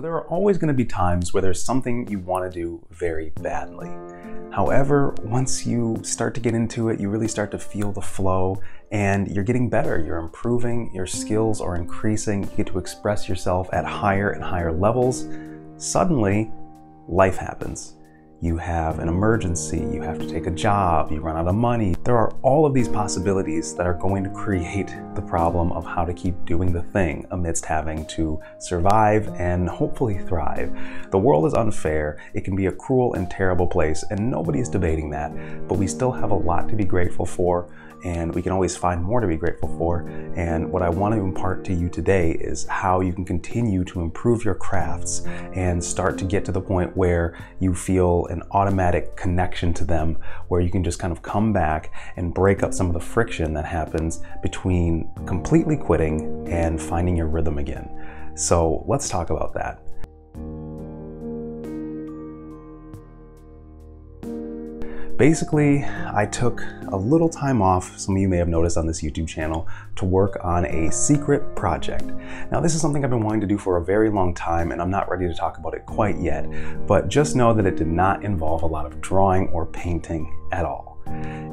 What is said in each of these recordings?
So there are always going to be times where there's something you want to do very badly. However, once you start to get into it, you really start to feel the flow and you're getting better. You're improving, your skills are increasing, you get to express yourself at higher and higher levels. Suddenly, life happens you have an emergency, you have to take a job, you run out of money. There are all of these possibilities that are going to create the problem of how to keep doing the thing amidst having to survive and hopefully thrive. The world is unfair, it can be a cruel and terrible place, and nobody is debating that, but we still have a lot to be grateful for and we can always find more to be grateful for. And what I want to impart to you today is how you can continue to improve your crafts and start to get to the point where you feel an automatic connection to them, where you can just kind of come back and break up some of the friction that happens between completely quitting and finding your rhythm again. So let's talk about that. Basically, I took a little time off, some of you may have noticed on this YouTube channel, to work on a secret project. Now, this is something I've been wanting to do for a very long time, and I'm not ready to talk about it quite yet, but just know that it did not involve a lot of drawing or painting at all.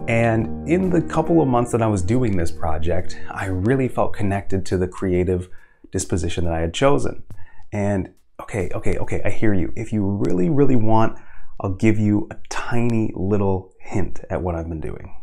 And in the couple of months that I was doing this project, I really felt connected to the creative disposition that I had chosen. And okay, okay, okay, I hear you. If you really, really want I'll give you a tiny little hint at what I've been doing.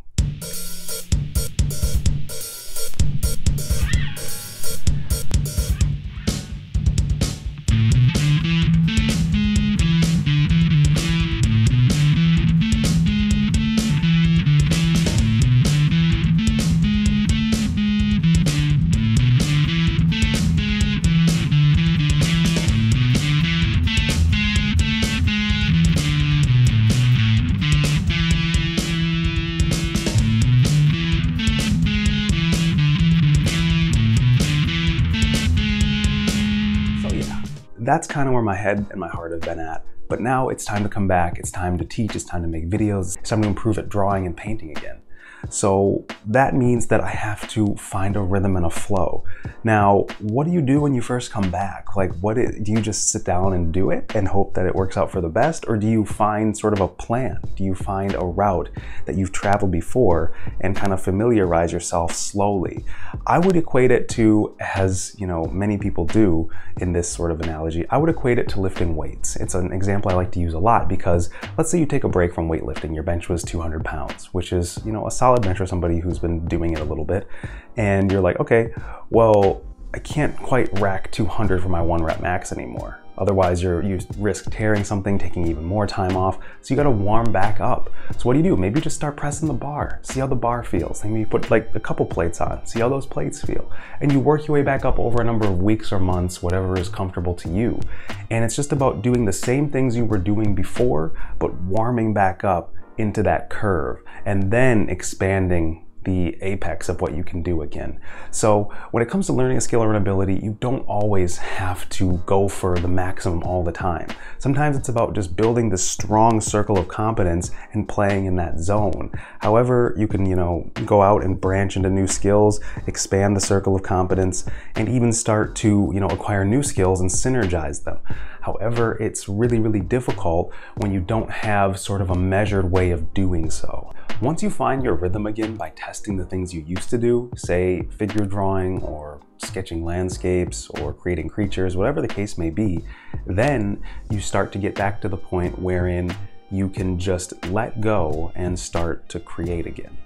That's kind of where my head and my heart have been at. But now it's time to come back. It's time to teach. It's time to make videos. It's time to improve at drawing and painting again. So that means that I have to find a rhythm and a flow. Now, what do you do when you first come back? Like, what is, do you just sit down and do it and hope that it works out for the best? Or do you find sort of a plan? Do you find a route that you've traveled before and kind of familiarize yourself slowly? I would equate it to, as you know, many people do in this sort of analogy, I would equate it to lifting weights. It's an example I like to use a lot because let's say you take a break from weightlifting, your bench was 200 pounds, which is, you know, a solid or somebody who's been doing it a little bit, and you're like, okay, well, I can't quite rack 200 for my one rep max anymore. Otherwise, you're, you risk tearing something, taking even more time off. So you gotta warm back up. So what do you do? Maybe just start pressing the bar. See how the bar feels. Maybe you put like a couple plates on. See how those plates feel. And you work your way back up over a number of weeks or months, whatever is comfortable to you. And it's just about doing the same things you were doing before, but warming back up into that curve and then expanding the apex of what you can do again. So when it comes to learning a skill or an ability, you don't always have to go for the maximum all the time. Sometimes it's about just building this strong circle of competence and playing in that zone. However, you can, you know, go out and branch into new skills, expand the circle of competence, and even start to, you know, acquire new skills and synergize them. However, it's really, really difficult when you don't have sort of a measured way of doing so. Once you find your rhythm again by testing the things you used to do, say figure drawing or sketching landscapes or creating creatures, whatever the case may be, then you start to get back to the point wherein you can just let go and start to create again.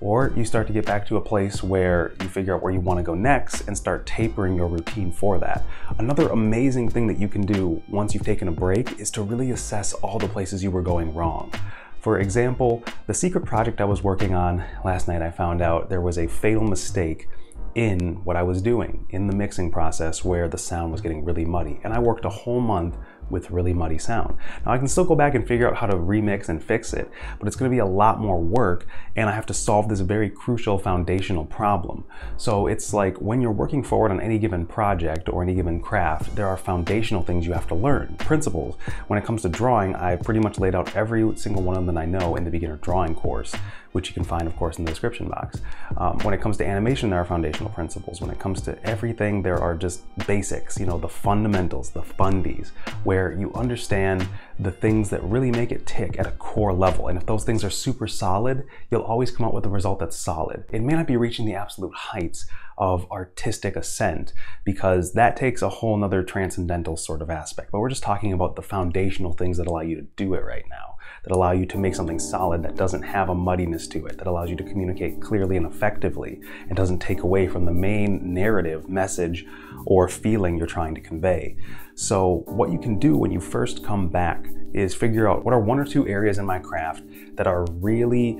Or you start to get back to a place where you figure out where you want to go next and start tapering your routine for that. Another amazing thing that you can do once you've taken a break is to really assess all the places you were going wrong. For example, the secret project I was working on last night, I found out there was a fatal mistake in what I was doing in the mixing process where the sound was getting really muddy. And I worked a whole month with really muddy sound. Now I can still go back and figure out how to remix and fix it, but it's gonna be a lot more work and I have to solve this very crucial foundational problem. So it's like when you're working forward on any given project or any given craft, there are foundational things you have to learn, principles. When it comes to drawing, I pretty much laid out every single one of them I know in the beginner drawing course, which you can find, of course, in the description box. Um, when it comes to animation, there are foundational principles. When it comes to everything, there are just basics, you know, the fundamentals, the fundies, where you understand the things that really make it tick at a core level. And if those things are super solid, you'll always come out with a result that's solid. It may not be reaching the absolute heights of artistic ascent because that takes a whole nother transcendental sort of aspect. But we're just talking about the foundational things that allow you to do it right now, that allow you to make something solid that doesn't have a muddiness to it, that allows you to communicate clearly and effectively and doesn't take away from the main narrative, message, or feeling you're trying to convey. So, what you can do when you first come back is figure out what are one or two areas in my craft that are really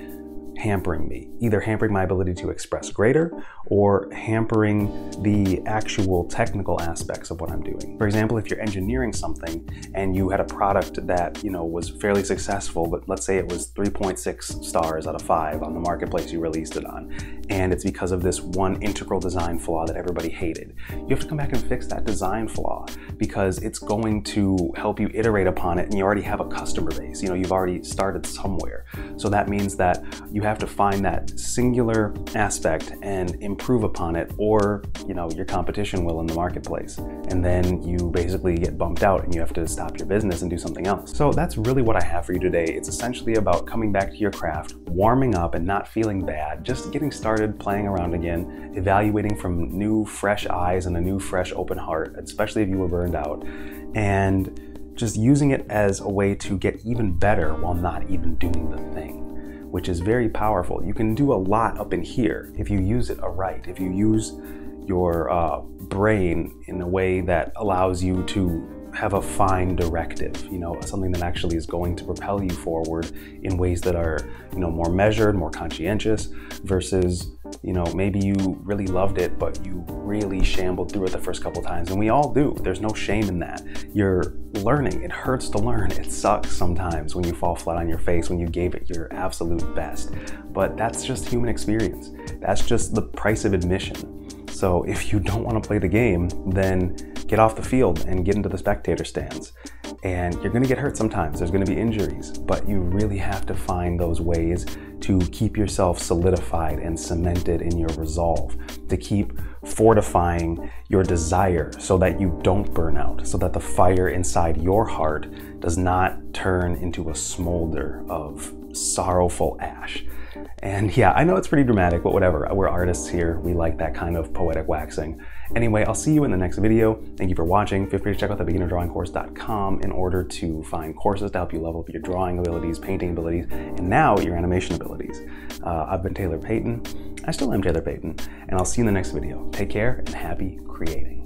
hampering me, either hampering my ability to express greater or hampering the actual technical aspects of what I'm doing. For example, if you're engineering something and you had a product that, you know, was fairly successful, but let's say it was 3.6 stars out of 5 on the marketplace you released it on, and it's because of this one integral design flaw that everybody hated. You have to come back and fix that design flaw because it's going to help you iterate upon it and you already have a customer base. You know, you've already started somewhere. So that means that you have to find that singular aspect and improve upon it or, you know, your competition will in the marketplace. And then you basically get bumped out and you have to stop your business and do something else. So that's really what I have for you today. It's essentially about coming back to your craft, warming up and not feeling bad, just getting started playing around again, evaluating from new fresh eyes and a new fresh open heart, especially if you were burned out. And just using it as a way to get even better while not even doing the thing which is very powerful. You can do a lot up in here if you use it aright, if you use your uh, brain in a way that allows you to have a fine directive, you know, something that actually is going to propel you forward in ways that are, you know, more measured, more conscientious versus, you know, maybe you really loved it, but you really shambled through it the first couple times. And we all do. There's no shame in that. You're learning. It hurts to learn. It sucks sometimes when you fall flat on your face, when you gave it your absolute best. But that's just human experience. That's just the price of admission. So if you don't want to play the game, then get off the field and get into the spectator stands. And you're going to get hurt sometimes. There's going to be injuries, but you really have to find those ways to keep yourself solidified and cemented in your resolve, to keep fortifying your desire so that you don't burn out, so that the fire inside your heart does not turn into a smolder of sorrowful ash. And yeah, I know it's pretty dramatic, but whatever. We're artists here. We like that kind of poetic waxing. Anyway, I'll see you in the next video. Thank you for watching. Feel free to check out the beginnerdrawingcourse.com in order to find courses to help you level up your drawing abilities, painting abilities, and now your animation abilities. Uh, I've been Taylor Payton. I still am Taylor Payton, and I'll see you in the next video. Take care and happy creating.